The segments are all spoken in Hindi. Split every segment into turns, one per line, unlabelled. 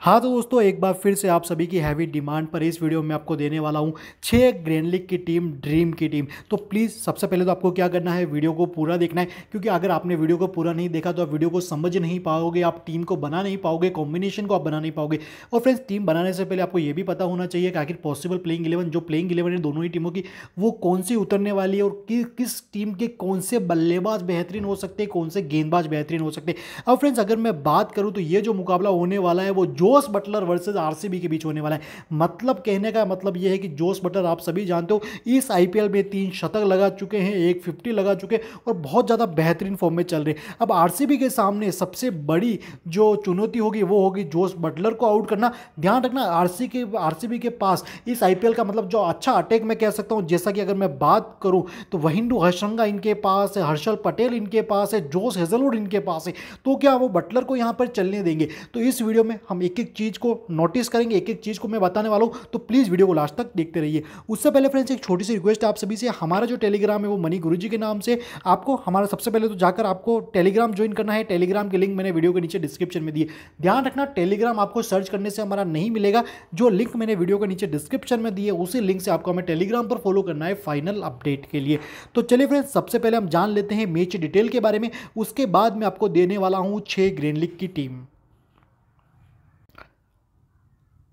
हाँ तो दोस्तों, एक बार फिर से आप सभी की हैवी डिमांड पर इस वीडियो में आपको देने वाला हूँ छः ग्रैंड लीग की टीम ड्रीम की टीम तो प्लीज़ सबसे पहले तो आपको क्या करना है? वीडियो को पूरा देखना है, क्योंकि अगर आपने वीडियो को पूरा नहीं देखा तो आप वीडियो को समझ नहीं पाओगे, आप टीम को बना नहीं पाओगे कॉम्बिनेशन को आप बना नहीं पाओगे। और फ्रेंड्स टीम बनाने से पहले आपको ये भी पता होना चाहिए कि आखिर पॉसिबल प्लेइंग इलेवन जो प्लेइंग इलेवन है दोनों ही टीमों की, वो कौन सी उतरने वाली है और किस टीम के कौन से बल्लेबाज बेहतरीन हो सकते हैं, कौन से गेंदबाज बेहतरीन हो सकते हैं। अब फ्रेंड्स अगर मैं बात करूँ तो ये जो मुकाबला होने वाला है, वो जोस बटलर वर्सेज आरसीबी के बीच होने वाला है। मतलब कहने का मतलब यह है कि जोस बटलर, आप सभी जानते हो, इस आईपीएल में तीन शतक लगा चुके हैं, एक फिफ्टी लगा चुके और बहुत ज़्यादा बेहतरीन फॉर्म में चल रहे अब आरसीबी के सामने सबसे बड़ी जो चुनौती होगी, वो होगी जोस बटलर को आउट करना। ध्यान रखना, आरसी के, आरसीबी के पास इस आईपीएल का मतलब जो अच्छा अटैक मैं कह सकता हूँ, जैसा कि अगर मैं बात करूँ तो वहिंदू हर्षंगा इनके पास है, हर्षल पटेल इनके पास है, जोस हेजलवुड इनके पास है तो क्या वो बटलर को यहाँ पर चलने देंगे? तो इस वीडियो में हम एक एक चीज़ को नोटिस करेंगे एक एक चीज़ को मैं बताने वाला हूँ तो प्लीज़ वीडियो को लास्ट तक देखते रहिए। उससे पहले फ्रेंड्स एक छोटी सी रिक्वेस्ट आप सभी से। हमारा जो टेलीग्राम है वो मनी गुरु के नाम से। आपको हमारा सबसे पहले तो जाकर आपको टेलीग्राम ज्वाइन करना है। टेलीग्राम के लिंक मैंने वीडियो के नीचे डिस्क्रिप्शन में दिए। ध्यान रखना टेलीग्राम आपको सर्च करने से हमारा नहीं मिलेगा। जो लिंक मैंने वीडियो के नीचे डिस्क्रिप्शन में दिए, उसी लिंक से आपको हमें टेलीग्राम पर फॉलो करना है फाइनल अपडेट के लिए। तो चलिए फ्रेंड्स सबसे पहले हम जान लेते हैं मैच डिटेल के बारे में। उसके बाद मैं आपको देने वाला हूँ छः ग्रीन लीग की टीम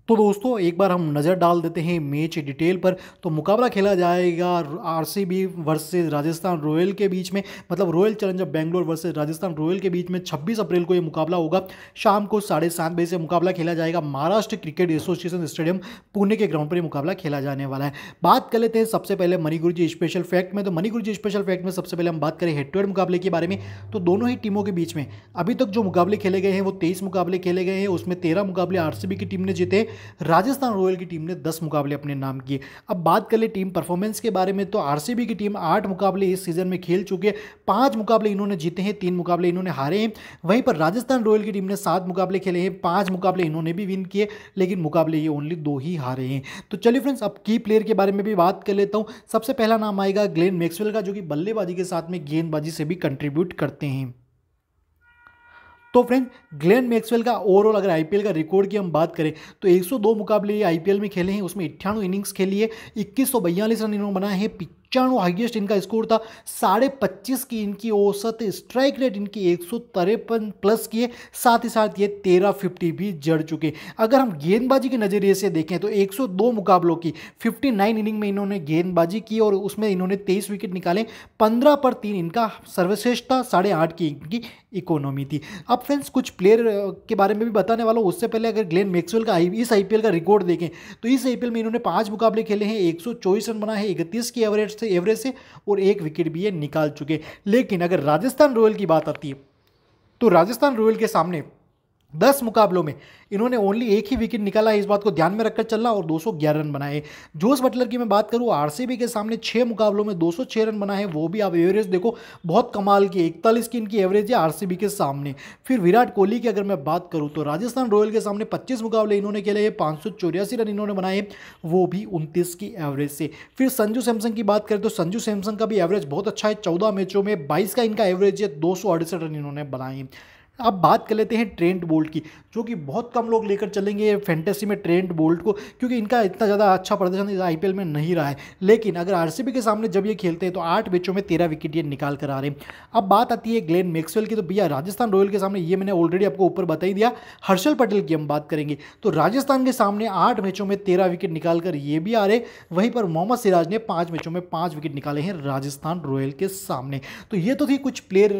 तो दोस्तों, एक बार हम नज़र डाल देते हैं मैच डिटेल पर। तो मुकाबला खेला जाएगा आरसीबी वर्सेस राजस्थान रॉयल के बीच में। मतलब Royal Challenger Bangalore versus Rajasthan Royal के बीच में 26 अप्रैल को ये मुकाबला होगा। शाम को साढ़े सात बजे से मुकाबला खेला जाएगा। Maharashtra cricket association stadium Pune के ग्राउंड पर यह मुकाबला खेला जाने वाला है। बात कर लेते हैं सबसे पहले मणिगुरु जी स्पेशल फैक्ट में। तो मणिगुरु जी स्पेशल फैक्ट में सबसे पहले हम बात करें हेड टू हेड मुकाबले के बारे में। तो दोनों ही टीमों के बीच में अभी तक जो मुकाबले खेले गए हैं वो तेईस मुकाबले खेले गए हैं। उसमें तेरह मुकाबले आरसीबी की टीम ने जीते। राजस्थान रॉयल की टीम ने दस मुकाबले अपने नाम किए। अब बात कर ले टीम परफॉर्मेंस के बारे में तो आरसीबी की टीम आठ मुकाबले इस सीज़न में खेल चुके पाँच मुकाबले इन्होंने जीते हैं, तीन मुकाबले इन्होंने हारे हैं। वहीं पर राजस्थान रॉयल की टीम ने सात मुकाबले खेले हैं, पाँच मुकाबले इन्होंने भी विन किए, लेकिन मुकाबले ये ओनली दो ही हारे हैं। तो चलिए फ्रेंड्स अब की प्लेयर के बारे में भी बात कर लेता हूँ। सबसे पहला नाम आएगा ग्लेन मैक्सवेल का, जो कि बल्लेबाजी के साथ में गेंदबाजी से भी कंट्रीब्यूट करते हैं। तो फ्रेंड ग्लेन मैक्सवेल का ओवरऑल अगर आईपीएल का रिकॉर्ड की हम बात करें तो 102 मुकाबले ये आईपीएल में खेले हैं, उसमें अट्ठानवे इनिंग्स खेली है, इक्कीस रन इन्होंने बनाए हैं पचानवे हाइएस्ट इनका स्कोर था। साढ़े पच्चीस की इनकी औसत स्ट्राइक रेट इनकी एक सौ तिरपन प्लस की है। साथ ही साथ ये तेरह फिफ्टी भी जड़ चुके। अगर हम गेंदबाजी के नज़रिए से देखें तो 102 मुकाबलों की 59 इनिंग में इन्होंने गेंदबाजी की और उसमें इन्होंने तेईस विकेट निकाले। पंद्रह पर तीन इनका सर्वश्रेष्ठ था साढ़े आठ की इनकी इकोनॉमी थी। अब फ्रेंड्स कुछ प्लेयर के बारे में भी बताने वाला हूँ। उससे पहले अगर ग्लेन मैक्सवेल का इस आईपीएल का रिकॉर्ड देखें तो इस आईपीएल में इन्होंने पाँच मुकाबले खेले हैं। एक सौ चौबीस रन बना है, इकतीस की एवरेज से एवरेज से और एक विकेट भी ये निकाल चुके। लेकिन अगर राजस्थान रॉयल की बात आती है तो राजस्थान रॉयल के सामने दस मुकाबलों में। इन्होंने ओनली एक ही विकेट निकाला है, इस बात को ध्यान में रखकर चलना और 211 रन बनाए जोस बटलर की मैं बात करूँ, आरसीबी के सामने छः मुकाबलों में 206 रन बनाए वो भी आप एवरेज देखो, बहुत कमाल की, इकतालीस की इनकी एवरेज है आरसीबी के सामने। फिर विराट कोहली की अगर मैं बात करूँ तो राजस्थान रॉयल के सामने पच्चीस मुकाबले इन्होंने खेले हैं, पाँच सौ चौरासी रन इन्होंने बनाए वो भी उनतीस की एवरेज से। फिर संजू सैमसंग की बात करें तो संजू सैमसंग का भी एवरेज बहुत अच्छा है, चौदह मैचों में बाईस का इनका एवरेज है, दो सौ अड़सठ रन इन्होंने बनाए अब बात कर लेते हैं ट्रेंड बोल्ट की, जो कि बहुत कम लोग लेकर चलेंगे फैंटेसी में ट्रेंड बोल्ट को, क्योंकि इनका इतना ज़्यादा अच्छा प्रदर्शन इस आईपीएल में नहीं रहा है। लेकिन अगर आरसीबी के सामने जब ये खेलते हैं तो आठ मैचों में तेरह विकेट ये निकाल कर आ रहे हैं। अब बात आती है ग्लेन मैक्सवेल की तो भैया राजस्थान रॉयल के सामने ये मैंने ऑलरेडी आपको ऊपर बता ही दिया, हर्षल पटेल की हम बात करेंगे। तो राजस्थान के सामने आठ मैचों में तेरह विकेट निकाल कर ये भी आ रहे वहीं पर मोहम्मद सिराज ने पाँच मैचों में पाँच विकेट निकाले हैं राजस्थान रॉयल के सामने। तो ये तो थी कुछ प्लेयर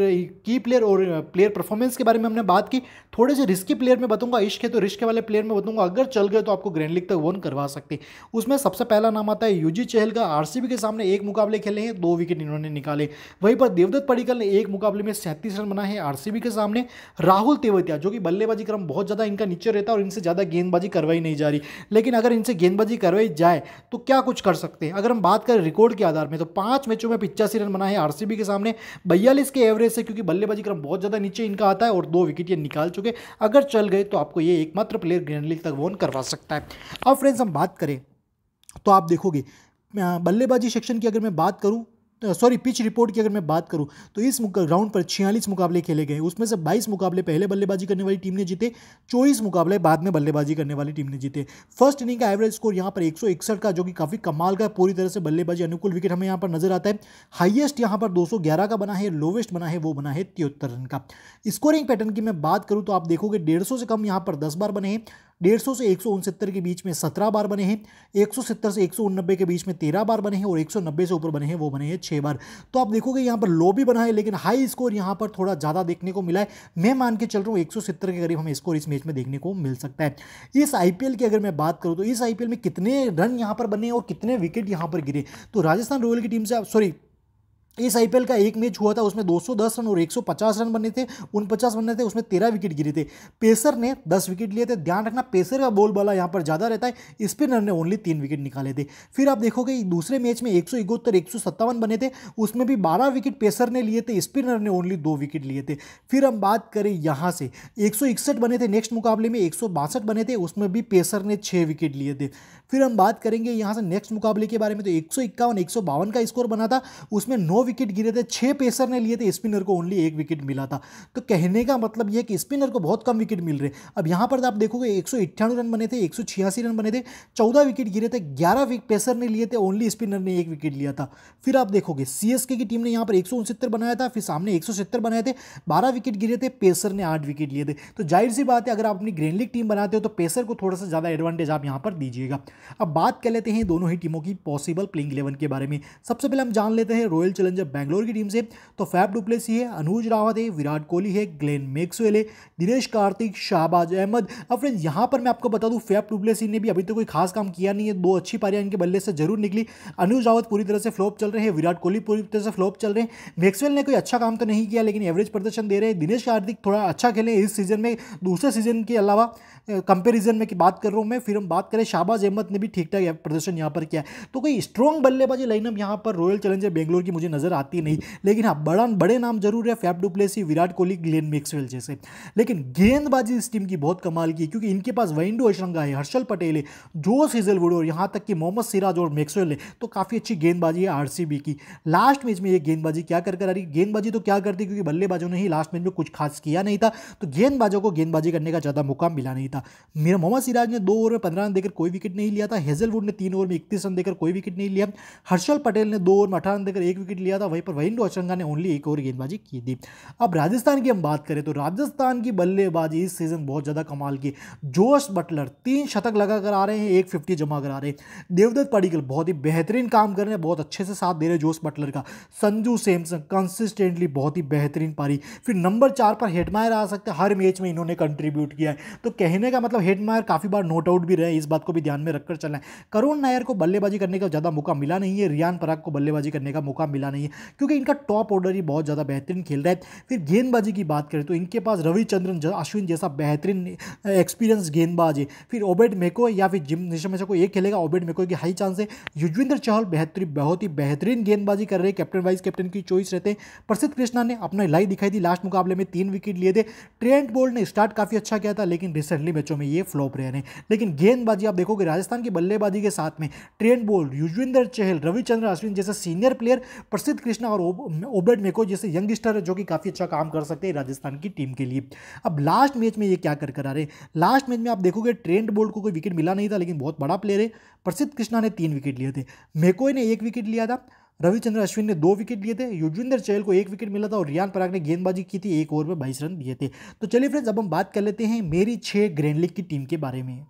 की प्लेयर और प्लेयर परफॉर्मेंस के बारे में हमने बात की थोड़े से रिस्की प्लेयर में बताऊँगा इश्क है तो रिस्क वाले प्लेयर में बताऊँगा अगर चल गए तो आपको ग्रैंड लीग तक वन करवा सकते उसमें सबसे पहला नाम आता है यूजी चहल का। आरसीबी के सामने एक मुकाबले खेले हैं, दो विकेट इन्होंने निकाले। वहीं पर देवदत्त पडिकल ने एक मुकाबले में सैंतीस रन बनाए हैं आरसीबी के सामने। राहुल तेवतिया, जो कि बल्लेबाजी क्रम बहुत ज़्यादा इनका नीचे रहता है और इनसे ज़्यादा गेंदबाजी करवाई नहीं जा रही। लेकिन अगर इनसे गेंदबाजी करवाई जाए तो क्या कुछ कर सकते हैं? अगर हम बात करें रिकॉर्ड के आधार में तो पाँच मैचों में पिचासी रन बनाए आरसीबी के सामने। बयालीस के एवरेज से, क्योंकि बल्लेबाजी क्रम बहुत ज़्यादा नीचे इनका आता है और दो विकेट ये निकाल चुके अगर चल गए तो आपको ये एकमात्र प्लेयर ग्रैंड लीग तक वोन करवा सकता है। अब फ्रेंड्स हम बात करें। तो आप देखोगे बल्लेबाजी सेक्शन की अगर मैं बात करूँ सॉरी पिच रिपोर्ट की अगर मैं बात करूँ तो इस ग्राउंड पर छियालीस मुकाबले खेले गए। उसमें से 22 मुकाबले पहले बल्लेबाजी करने वाली टीम ने जीते, चौबीस मुकाबले बाद में बल्लेबाजी करने वाली टीम ने जीते। फ़र्स्ट इनिंग का एवरेज स्कोर यहाँ पर एक का, जो कि काफ़ी कमाल का है। पूरी तरह से बल्लेबाजी अनुकूल विकेट हमें यहाँ पर नज़र आता है। हाइएस्ट यहाँ पर दो सौ ग्यारह का बना है लोवेस्ट बना है, वो बना है तिहत्तर रन का। स्कोरिंग पैटर्न की मैं बात करूँ तो आप देखोगे डेढ़ से कम यहाँ पर दस बार बने हैं। डेढ़ सौ से एक के बीच में सत्रह बार बने हैं, एक सौ सत्तर से एक के बीच में तेरह बार बने हैं और एक सौ नब्बे से ऊपर बने हैं, वो बने हैं छः बार। तो आप देखोगे यहाँ पर लो भी बना है, लेकिन हाई स्कोर यहाँ पर थोड़ा ज़्यादा देखने को मिला है। मैं मान के चल रहा हूँ एक सौ सत्तर के करीब हमें स्कोर इस मैच में देखने को मिल सकता है। इस आईपीएल की अगर मैं बात करूँ तो इस आईपीएल में कितने रन यहाँ पर बने और कितने विकेट यहाँ पर गिरे। तो राजस्थान रॉयल की टीम से सॉरी इस आईपीएल का एक मैच हुआ था, उसमें 210 रन और 150 रन बने थे उन पचास बने थे, उसमें तेरह विकेट गिरे थे। पेसर ने 10 विकेट लिए थे। ध्यान रखना पेसर का बॉल बाला यहाँ पर ज़्यादा रहता है स्पिनर ने ओनली तीन विकेट निकाले थे। फिर आप देखोगे, दूसरे मैच में एक सौ बने थे, उसमें भी बारह विकेट पेसर ने लिए थे स्पिनर ने ओनली दो विकेट लिए थे। फिर हम बात करें यहाँ से, एक सौ इकसठ बने थे नेक्स्ट मुकाबले में, एक सौ बासठ बने थे, उसमें भी पेसर ने छः विकेट लिए थे। फिर हम बात करेंगे यहाँ से नेक्स्ट मुकाबले के बारे में तो एक सौ का स्कोर बना था, उसमें नौ विकेट गिरे थे छः पेसर ने लिए थे स्पिनर को ओनली एक विकेट मिला था। तो कहने का मतलब ये कि स्पिनर को बहुत कम विकेट मिल रहे अब यहाँ पर आप देखोगे, एक रन बने थे, एक रन बने थे, चौदह विकेट गिरे थे, ग्यारह पेसर ने लिए थे ओनली स्पिनर ने एक विकेट लिया था। फिर आप देखोगे सीएसके की टीम ने यहाँ पर एक बनाया था, फिर सामने एक बनाए थे, बारह विकेट गिरे थे पेसर ने आठ विकेट लिए थे। तो ज़ाहिर सी बात है, अगर आप अपनी ग्रैंड लीग टीम बनाते हो तो पेसर को थोड़ा सा ज़्यादा एडवांटेज आप यहाँ पर दीजिएगा। अब बात कर लेते हैं दोनों ही टीमों की पॉसिबल प्लेइंग इलेवन के बारे में। सबसे पहले हम जान लेते हैं रॉयल चैलेंजर बैंगलोर की टीम से तो फैब डुप्लेसी है अनुज रावत है, विराट कोहली है, ग्लेन मैक्सवेल है, दिनेश कार्तिक, शाहबाज अहमद। अब फ्रेंड्स, यहाँ पर मैं आपको बता दूँ, फैब डुप्लेसी ने भी अभी तो कोई खास काम किया नहीं है, दो अच्छी पारियाँ इनके बल्ले से ज़रूर निकली। अनुज रावत पूरी तरह से फ्लॉप चल रहे हैं, विराट कोहली पूरी तरह से फ्लॉप चल रहे हैं। मैक्सवेल ने कोई अच्छा काम तो नहीं किया, लेकिन एवरेज प्रदर्शन दे रहे हैं। दिनेश कार्तिक थोड़ा अच्छा खेले इस सीज़न में, दूसरे सीज़न के अलावा कंपेरिजन में की बात कर रहा हूँ मैं, फिर हम बात करें, शाहबाज अहमद ने भी ठीक ठाक प्रदर्शन यहाँ पर किया तो कोई स्ट्रॉन्ग बल्लेबाजी लाइनअप यहाँ पर रॉयल चैलेंजर बेंगलोर की मुझे नज़र आती नहीं। लेकिन हाँ बड़ा, बड़े नाम ज़रूर है Faf du Plessis Virat Kohli Glenn Maxwell जैसे। लेकिन गेंदबाजी इस टीम की बहुत कमाल की, क्योंकि इनके पास वैंडो अशरंगा है हर्षल पटेल है जोश हिजलवुड और यहाँ तक कि मोहम्मद सिराज और मैक्सवेल है। तो काफ़ी अच्छी गेंदबाजी है आरसीबी की। लास्ट मैच में ये गेंदबाजी क्या कर कर आ रही? गेंदबाजी तो क्या करती? क्योंकि बल्लेबाजों ने ही लास्ट मैच में कुछ खास किया नहीं था। तो गेंदबाजों को गेंदबाजी करने का ज़्यादा मौका मिला नहीं था। मेरा मोहम्मद सिराज ने दो ओवर में पंद्रह रन देकर कोई विकेट नहीं लिया था। हेजलवुड ने तीन ओवर में इकतीस रन देकर कोई विकेट नहीं लिया। हर्षल पटेल ने दो ओवर में अठारह रन देकर एक विकेट था, वहीं पर वहिंदो अचरंगा ने ओनली एक ओवर गेंदबाजी की थी। अब राजस्थान की हम बात करें तो राजस्थान की बल्लेबाजी इस सीज़न बहुत ज़्यादा कमाल की। जोश बटलर, तीन शतक लगा कर आ रहे हैं, एक फिफ्टी जमा करा रहे हैं। देवदत्त पडिकल, बहुत ही बेहतरीन काम कर रहे हैं, बहुत अच्छे से साथ दे रहे हैं जोश बटलर का। संजू सैमसन कंसिस्टेंटली बहुत ही बेहतरीन पारी। फिर नंबर चार पर हेडमायर आ सकते हर मैच में इन्होंने कंट्रीब्यूट किया है। तो कहने का मतलब हेडमायर काफ़ी बार नोट आउट भी रहे, इस बात को भी ध्यान में रखकर चलना है। करुण नायर को बल्लेबाजी करने का ज़्यादा मौका मिला नहीं है, रियान पराग को बल्लेबाजी करने का मौका मिला नहीं है, क्योंकि इनका टॉप ऑर्डर ही बहुत ज़्यादा बेहतरीन खेल रहा है। फिर गेंदबाजी की बात करें तो इनके पास रविचंद्रन अश्विन जैसा बेहतरीन एक्सपीरियंस गेंदबाज है। फिर ओबेड मेको या फिर जिम निशा में से कोई एक खेलेगा, ओबेड मेको की हाई चांस है। युजवेंद्र चहल बेहतरीन बहुत ही बेहतरीन गेंदबाजी कर रहे हैं। कैप्टन वाइस कैप्टन की चॉइस रहते हैं। प्रसिद्ध कृष्णा ने अपना लाई दिखाई थी लास्ट मुकाबले में तीन विकेट लिए थे। ट्रेंट बोल्ड ने स्टार्ट काफ़ी अच्छा किया था, लेकिन रिसेंटली मैचों में ये फ्लॉप रहे हैं लेकिन गेंदबाजी आप देखोगे, राजस्थान की बल्लेबाजी के साथ में ट्रेंट बोल्ड युजवेंद्र चहल, रविचंद्र, अश्विन जैसे सीनियर प्लेयर प्रसिद्ध कृष्णा और ओबेड मेको जैसे यंगस्टर जो कि काफ़ी अच्छा काम कर सकते हैं राजस्थान की टीम के लिए। अब लास्ट मैच में ये क्या कर कर आ रहे लास्ट मैच में आप देखोगे ट्रेंड बोल्ड को कोई विकेट मिला नहीं था, लेकिन बहुत बड़ा प्लेयर है। प्रसिद्ध कृष्णा ने तीन विकेट लिए थे। मेकोय ने एक विकेट लिया था, रविचंद्र अश्विन ने दो विकेट लिए थे, युजविंदर चहल को एक विकेट मिला था और रियान पराग ने गेंदबाजी की थी, एक ओवर में बाईस रन दिए थे। तो चलिए फ्रेंड्स, अब हम बात कर लेते हैं मेरी छह ग्रैंड लीग की टीम के बारे में।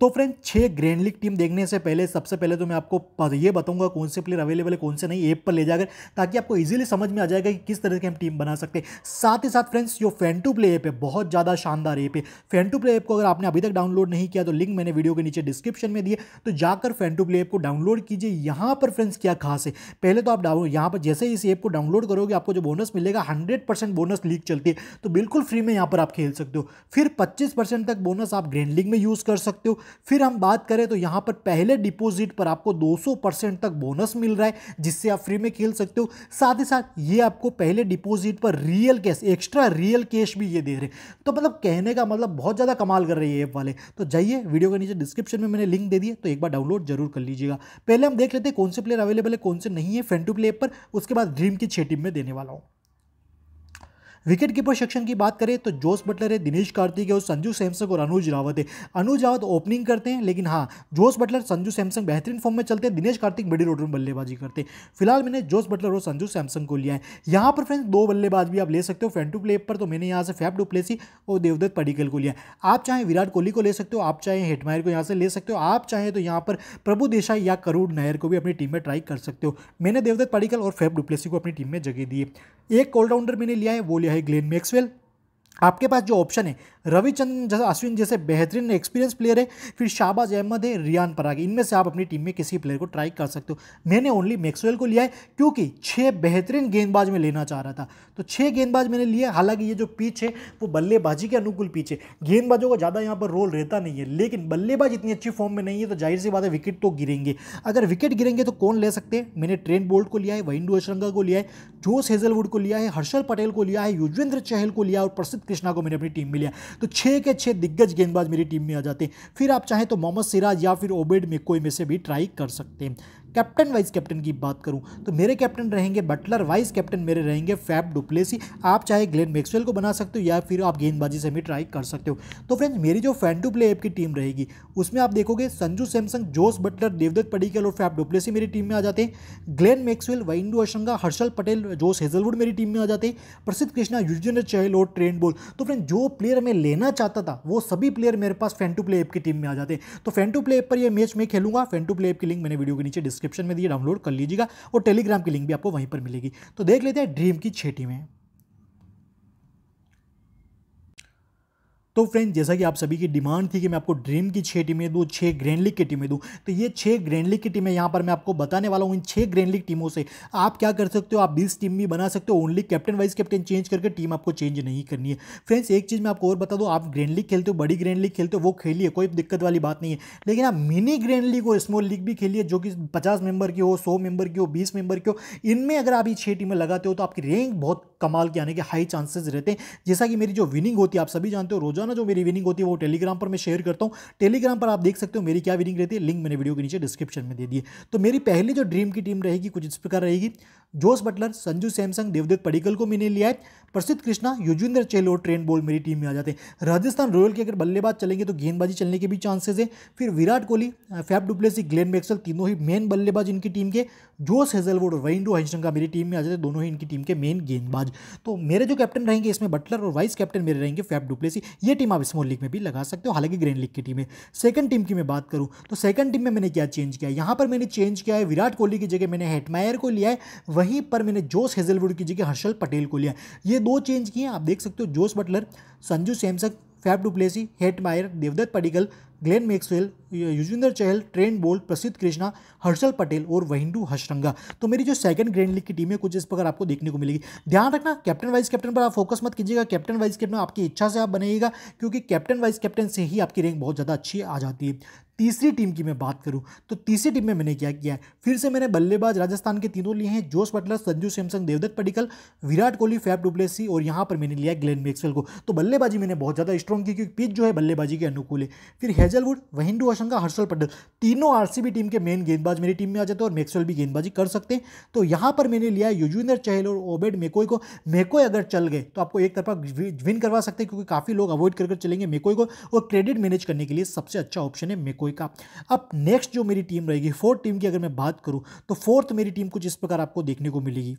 तो फ्रेंड छः ग्रैंड लीग टीम देखने से पहले, सबसे पहले तो मैं आपको ये बताऊँगा कौन से प्लेयर अवेलेबल है, कौन से नहीं ऐप पर ले जाकर, ताकि आपको इजीली समझ में आ जाएगा कि किस तरह की हम टीम बना सकते हैं। साथ ही साथ फ्रेंड्स जो फ़ैन टू प्ले ऐप है, बहुत ज़्यादा शानदार ऐप है। फ़ैन टू प्ले ऐप को अगर आपने अभी तक डाउनलोड नहीं किया तो लिंक मैंने वीडियो के नीचे डिस्क्रिप्शन में दिए तो जाकर फ़ैन टू प्ले ऐप को डाउनलोड कीजिए। यहाँ पर फ्रेंड्स क्या खास है? पहले तो आप डाउन यहाँ पर जैसे इस ऐप को डाउनलोड करोगे, आपको जो बोनस मिलेगा हंड्रेड बोनस लीग चलती है। तो बिल्कुल फ्री में यहाँ पर आप खेल सकते हो। फिर पच्चीस तक बोनस आप ग्रैंड लीग में यूज़ कर सकते हो। फिर हम बात करें तो यहाँ पर पहले डिपॉजिट पर आपको 200 परसेंट तक बोनस मिल रहा है, जिससे आप फ्री में खेल सकते हो। साथ ही साथ ये आपको पहले डिपॉजिट पर real cash extra real cash भी ये दे रहे तो मतलब कहने का मतलब बहुत ज़्यादा कमाल कर रही है ऐप वाले। तो जाइए वीडियो के नीचे डिस्क्रिप्शन में मैंने लिंक दे दिया तो एक बार डाउनलोड ज़रूर कर लीजिएगा। पहले हम देख लेते हैं कौन से प्लेयर अवेलेबल है, कौन से नहीं है फ्रेंड टू प्ले पर, उसके बाद ड्रीम की छः टीम में देने वाला हूँ। विकेट कीपर सेक्शन की बात करें तो जोस बटलर है, दिनेश कार्तिक है और संजू सैमसंग और अनुज रावत है। अनुज रावत ओपनिंग करते हैं, लेकिन हाँ जोस बटलर, संजू सैमसंग बेहतरीन फॉर्म में चलते हैं, दिनेश कार्तिक मिडिल ऑर्डर में बल्लेबाजी करते हैं। फ़िलहाल मैंने जोस बटलर और संजू सैमसंग को लिया है। यहाँ पर फ्रेंड्स दो बल्लेबाज भी आप ले सकते हो फ्रेंड टू प्ले पर तो मैंने यहाँ से फैप डुप्लेसी और देवदत्त पडिकल को लिया आप चाहे विराट कोहली को ले सकते हो, आप चाहे हेटमायर को यहाँ से ले सकते हो, आप चाहे तो यहाँ पर प्रभु देसाई या करूड़ नायर को भी अपनी टीम में ट्राई कर सकते हो। मैंने देवदत्त पडिकल और फैप डुप्लेसी को अपनी टीम में जगह दी एक ऑलराउंडर मैंने लिया है, वो लिया है ग्लेन मैक्सवेल आपके पास जो ऑप्शन है रविचंद्रन जैसा, अश्विन जैसे बेहतरीन एक्सपीरियंस प्लेयर है, फिर शाहबाज अहमद है, रियान पराग। इनमें से आप अपनी टीम में किसी प्लेयर को ट्राई कर सकते हो। मैंने ओनली मैक्सवेल को लिया है, क्योंकि छः बेहतरीन गेंदबाज में लेना चाह रहा था। तो छः गेंदबाज मैंने लिया हालाँकि ये जो पिच है, वो बल्लेबाजी के अनुकूल पिच है। गेंदबाजों का ज़्यादा यहाँ पर रोल रहता नहीं है, लेकिन बल्लेबाज इतनी अच्छी फॉर्म में नहीं है तो ज़ाहिर सी बात है विकेट तो गिरेंगे। अगर विकेट गिरेंगे तो कौन ले सकते हैं? मैंने ट्रेन बोल्ट को लिया है वहिंडू अशरंगा को लिया है जोस हेजलवुड को लिया है, हर्षल पटेल को लिया है, युजवेंद्र चहल को लिया और प्रसिद्ध कृष्णा को मैंने अपनी टीम में लिया तो छः के छः दिग्गज गेंदबाज मेरी टीम में आ जाते हैं। फिर आप चाहें तो मोहम्मद सिराज या फिर ओबेड में कोई में से भी ट्राई कर सकते हैं। कैप्टन, वाइस कैप्टन की बात करूँ तो मेरे कैप्टन रहेंगे बटलर, वाइस कैप्टन मेरे रहेंगे फैब डुप्लेसी। आप चाहे ग्लेन मैक्सवेल को बना सकते हो या फिर आप गेंदबाजी से भी ट्राई कर सकते हो। तो फ्रेंड्स, मेरी जो फ़ैन टू प्ले ऐप की टीम रहेगी, उसमें आप देखोगे Sanju Samsung Jos Buttler, Devdutt Padikkal और फैब डुप्लेसी मेरी टीम में आ जाते हैं। Glenn Maxwell Wanindu Hasaranga, Harshal Patel Josh Hazlewood मेरी टीम में आ जाते हैं। प्रसिद्ध कृष्णा युजवेंद्र चहल और ट्रेंड बोल। तो फ्रेंड जो प्लेयर मैं लेना चाहता था, वो सभी प्लेयर मेरे पास फ़ैन टू प्ले ऐप की टीम में आ जाते हैं। तो फ़ैन टू प्ले ऐप पर यह मैच मैं खेलूँगा। फ़ैन टू प्ले ऐप की लिंक मैंने वीडियो के नीचे डिस्क्रिप्शन में दिए डाउनलोड कर लीजिएगा और टेलीग्राम की लिंक भी आपको वहीं पर मिलेगी। तो देख लेते हैं ड्रीम की छेटी टीमें तो फ्रेंड जैसा कि आप सभी की डिमांड थी कि मैं आपको ड्रीम की छः टीमें दूँ छः ग्रैंड लीग की टीमें दूँ तो ये छः ग्रैंड लीग की टीमें यहाँ पर मैं आपको बताने वाला हूँ इन छः ग्रैंड लीग टीमों से। आप क्या कर सकते हो? आप बीस टीम भी बना सकते हो only captain vice captain change करके टीम आपको चेंज नहीं करनी है। फ्रेंड्स एक चीज़ मैं आपको और बता दूँ, आप ग्रैंड लीग खेलते हो, बड़ी ग्रैंड लीग खेलते हो, वो खेलिए, कोई दिक्कत वाली बात नहीं है। लेकिन आप मिनी ग्रैंड लीग और स्मॉल लीग भी खेलिए, जो कि पचास मेंबर की हो, सौ मेंबर की हो, बीस मेंबर की हो, इनमें अगर आप ये छः टीमें लगाते हो तो आपकी रैंक बहुत कमाल के आने के हाई चांसेस रहते हैं। जैसा कि मेरी जो विनिंग होती है, आप सभी जानते हो, रोज़ाना जो मेरी विनिंग होती है, वो टेलीग्राम पर मैं शेयर करता हूँ। टेलीग्राम पर आप देख सकते हो मेरी क्या विनिंग रहती है। लिंक मैंने वीडियो के नीचे डिस्क्रिप्शन में दे दिए तो मेरी पहली जो ड्रीम की टीम रहेगी, कुछ इस प्रकार रहेगी। Jos Buttler, Sanju Samsung, Devdutt Padikkal को मैंने लिया है। प्रसिद्ध कृष्णा युजवेंद्र चेल और ट्रेन बॉल मेरी टीम में आ जाते हैं। राजस्थान रॉयल के अगर बल्लेबाज चलेंगे तो गेंदबाजी चलने के भी चांसेस है। फिर Virat Kohli Faf du Plessis Glenn Maxwell तीनों ही मेन बल्लेबाज इनकी टीम के। जोस हेजलवुड और वैंडो हंशंका मेरी टीम में आ जाते दोनों ही इनकी टीम के मेन गेंदबाज। तो मेरे जो कैप्टन रहेंगे, इसमें बटलर और वाइस कैप्टन मेरे रहेंगे फैब डुप्लेसी ये टीम आप स्मॉल लीग में भी लगा सकते हो, हालाँकि ग्रैंड लीग की टीम है। सेकंड टीम की मैं बात करूँ तो सेकंड टीम में मैंने क्या चेंज किया है? यहाँ पर मैंने चेंज किया है, विराट कोहली की जगह मैंने हेटमायर को लिया है, वहीं पर मैंने जोश हेजलवुड की जगह हर्षल पटेल को लिया ये दो चेंज किए आप देख सकते हो Jos Buttler Sanju Samsung Faf du Plessis Hetmyer Devdutt Padikkal Glenn Maxwell Yuzvendra Chahal Trent Boult Prasidh Krishna Harshal Patel और वहिंडू हशरंगा तो मेरी जो सेकंड ग्रैंड लीग की टीम है, कुछ इस प्रकार आपको देखने को मिलेगी। ध्यान रखना कैप्टन वाइस कैप्टन पर आप फोकस मत कीजिएगा। कैप्टन वाइस कैप्टन आपकी इच्छा से आप बनाइएगा क्योंकि कैप्टन वाइस कैप्टन से ही आपकी रैंक बहुत ज़्यादा अच्छी आ जाती है। तीसरी टीम की मैं बात करूँ तो तीसरी टीम में मैंने क्या किया है? फिर से मैंने बल्लेबाज राजस्थान के तीनों लिए हैं Jos Buttler, Sanju Samsung, Devdutt Padikkal, Virat Kohli, Faf du Plessis और यहाँ पर मैंने लिया ग्लेन मैक्सवेल को। तो बल्लेबाजी मैंने बहुत ज़्यादा स्ट्रॉन्ग की, क्योंकि पिच जो है बल्लेबाजी के अनुकूल है। फिर हेजलवुड वहिंडू आशंका, हर्षल पटेल तीनों आरसीबी टीम के मेन गेंदबाज मेरी टीम में आ जाते हैं और मैक्सवेल भी गेंदबाजी कर सकते हैं। तो यहाँ पर मैंने लिया युजविंदर चहल और ओबेड मेकोई को। मेकोई अगर चल गए तो आपको एक तरफा विन करवा सकते हैं, क्योंकि काफ़ी लोग अवॉइड कर चलेंगे मेकोई को। और क्रेडिट मैनेज करने के लिए सबसे अच्छा ऑप्शन है मेकोई। का अब नेक्स्ट जो मेरी टीम रहेगी फोर्थ टीम की अगर मैं बात करूँ तो फोर्थ मेरी टीम कुछ इस प्रकार आपको देखने को मिलेगी।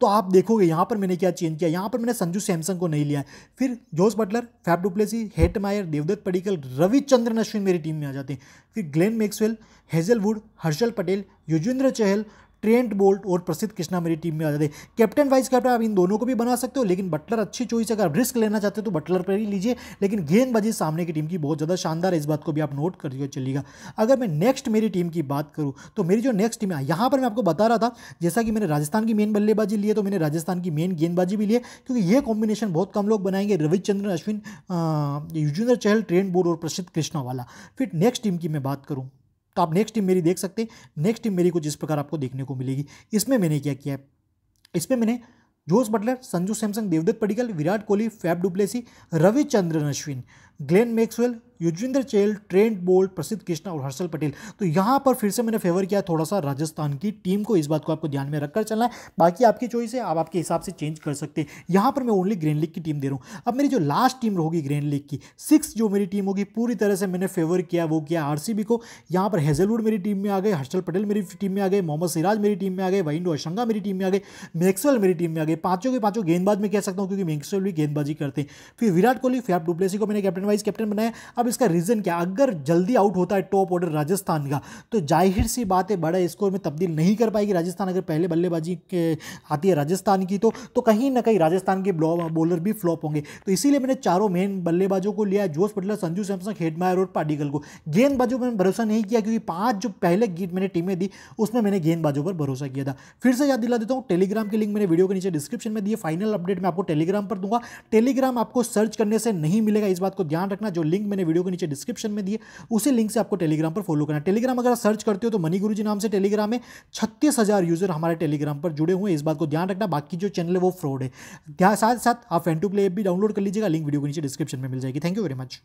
तो आप देखोगे, यहाँ पर मैंने क्या चेंज किया? यहाँ पर मैंने संजू सैमसंग को नहीं लिया फिर Jos Buttler, Faf du Plessis, Hetmyer, Devdutt Padikkal, Ravichandran Ashwin मेरी टीम में आ जाते हैं। फिर Glenn Maxwell, Hazlewood, Harshal Patel, Yuzvendra Chahal Trent Boult और प्रसिद्ध कृष्णा मेरी टीम में आ जाते कैप्टन, वाइस कैप्टन, आप इन दोनों को भी बना सकते हो, लेकिन बटलर अच्छी चॉइस है। अगर रिस्क लेना चाहते हो तो बटलर पर ही लीजिए, लेकिन गेंदबाजी सामने की टीम की बहुत ज़्यादा शानदार है। इस बात को भी आप नोट कर चलिएगा। अगर मैं नेक्स्ट मेरी टीम की बात करूँ तो मेरी जो नेक्स्ट टीम है, यहाँ पर मैं आपको बता रहा था, जैसा कि मैंने राजस्थान की मेन बल्लेबाजी ली है तो मैंने राजस्थान की मेन गेंदबाजी भी ली है, क्योंकि ये कॉम्बिनेशन बहुत कम लोग बनाएँगे। रविचंद्रन, अश्विन युजवेंद्र चहल, ट्रेंट बोर्ड और प्रसिद्ध कृष्णा वाला। फिर नेक्स्ट टीम की मैं बात करूँ तो आप नेक्स्ट टीम मेरी देख सकते हैं। नेक्स्ट टीम मेरी को जिस प्रकार आपको देखने को मिलेगी। इसमें मैंने क्या किया है? इसमें मैंने Jos Buttler, Sanju Samsung, Devdutt Padikkal Virat Kohli, Faf du Plessis, Ravichandran Ashwin, Glenn Maxwell Yuzvendra Chahal, Trent Boult, प्रसिद्ध कृष्णा और हर्षल पटेल। तो यहाँ पर फिर से मैंने फेवर किया थोड़ा सा राजस्थान की टीम को। इस बात को आपको ध्यान में रखकर चलना है। बाकी आपकी चॉइस है, आप आपके हिसाब से चेंज कर सकते हैं। यहाँ पर मैं ओनली ग्रैंड लीग की टीम दे रहा हूँ। अब मेरी जो लास्ट टीम होगी ग्रैंड लीग की सिक्स जो मेरी टीम होगी, पूरी तरह से मैंने फेवर किया, वो किया आरसीबी को। यहाँ पर हेजलवुड मेरी टीम में आ गए, हर्षल पटेल मेरी टीम में आ गए, मोहम्मद सिराज मेरी टीम में आ गए वाइंडो अशंगा मेरी टीम में आ गए मैक्सवेल मेरी टीम में आ गए। पाँचों के पाँचों गेंदबाज में कह सकता हूँ, क्योंकि मैक्सवेल भी गेंदबाजी करते हैं। फिर विराट कोहली फैप डुप्लेसी को मैंने कैप्टन वाइस कैप्टन बनाया। अब इसका रीज़न क्या? अगर जल्दी आउट होता है टॉप ऑर्डर राजस्थान का तो ज़ाहिर सी बात है बड़े स्कोर में तब्दील नहीं कर पाएगी राजस्थान। अगर पहले बल्लेबाजी आती है राजस्थान की तो तो कहीं ना कहीं राजस्थान के बॉलर भी फ्लॉप होंगे। तो इसीलिए मैंने चारों मेन बल्लेबाजों को लिया जोश पटेलर संजू सैमसंग हेडमायर और पाडिकल को। गेंदबाजों पर भरोसा नहीं किया, क्योंकि पाँच जो पहले गीत मैंने टीमें दी, उसमें मैंने गेंदबाजों पर भरोसा किया था। फिर से याद दिला देता हूँ टेलीग्राम की लिंक मैंने वीडियो के नीचे डिस्क्रिप्शन में दिए फाइनल अपडेट मैं आपको टेलीग्राम पर दूँगा। टेलीग्राम आपको सर्च करने से नहीं मिलेगा, इस बात को ध्यान रखना, जो लिंक मैंने वीडियो के नीचे डिस्क्रिप्शन में दिए उसी लिंक से आपको टेलीग्राम पर फॉलो करना टेलीग्राम अगर सर्च करते हो तो मनी गुरु नाम से टेलीग्राम में छत्तीस हज़ार यूज़र हमारे टेलीग्राम पर जुड़े हुए इस बात को ध्यान रखना। बाकी जो चैनल है वो फ्रॉड है। साथ साथ आप फ़ैन टू प्ले ऐप भी डाउनलोड कर लीजिएगा। लिंक वीडियो के नीचे डिस्क्रिप्शन में मिल जाएगी। Thank you very much